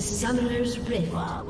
to Summoner's Rift. Thirty